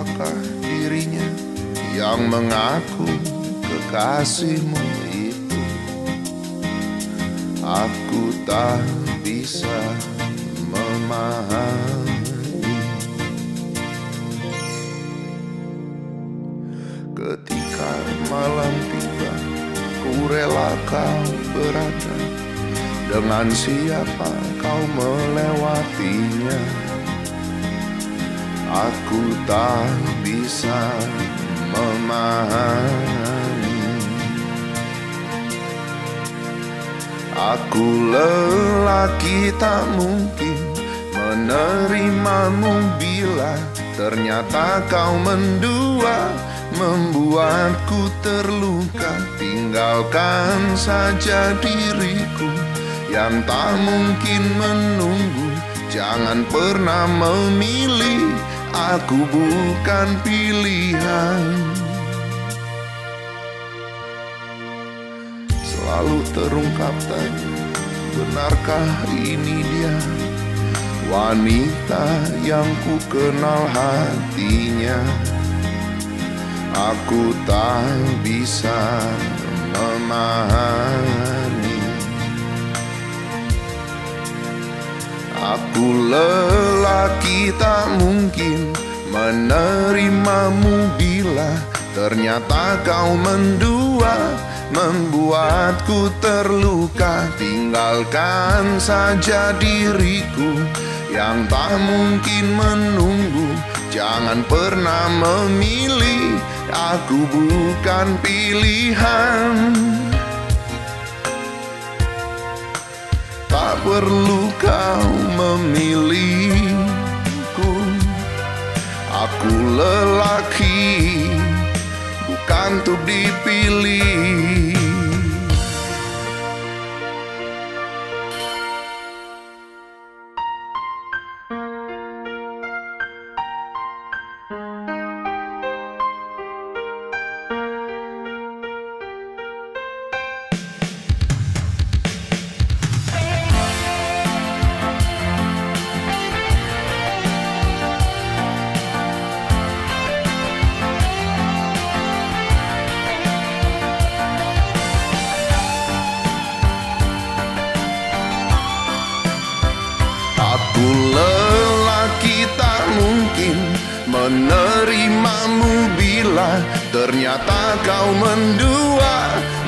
Siapakah dirinya yang mengaku kekasihmu itu. Aku tak bisa memahami. Ketika malam tiba Ku rela kau berada. Dengan siapa kau melewatinya Aku tak bisa memahami. Aku lelaki tak mungkin menerimamu bila Ternyata kau mendua Membuatku terluka. Tinggalkan saja diriku Yang tak mungkin menunggu. Jangan pernah memilih Aku bukan pilihan. Selalu terungkap tanya Benarkah ini dia? Wanita yang ku kenal hatinya. Aku tak bisa memahami. Aku mungkin menerimamu bila Ternyata kau mendua Membuatku terluka. Tinggalkan saja diriku Yang tak mungkin menunggu. Jangan pernah memilih Aku bukan pilihan. Tak perlu kau memilihku Aku lelaki Bukan untuk dipilih Aku lelaki tak mungkin menerimamu bila Ternyata kau mendua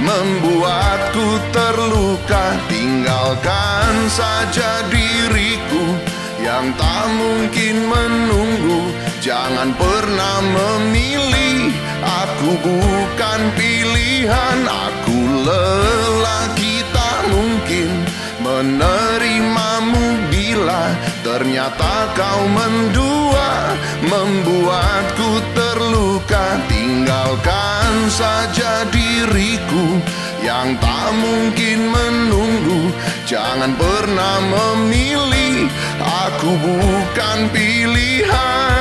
Membuatku terluka. Tinggalkan saja diriku Yang tak mungkin menunggu. Jangan pernah memilih Aku bukan pilihan. Aku lelaki ternyata kau mendua membuatku terluka. Tinggalkan saja diriku yang tak mungkin menunggu. Jangan pernah memilih aku bukan pilihan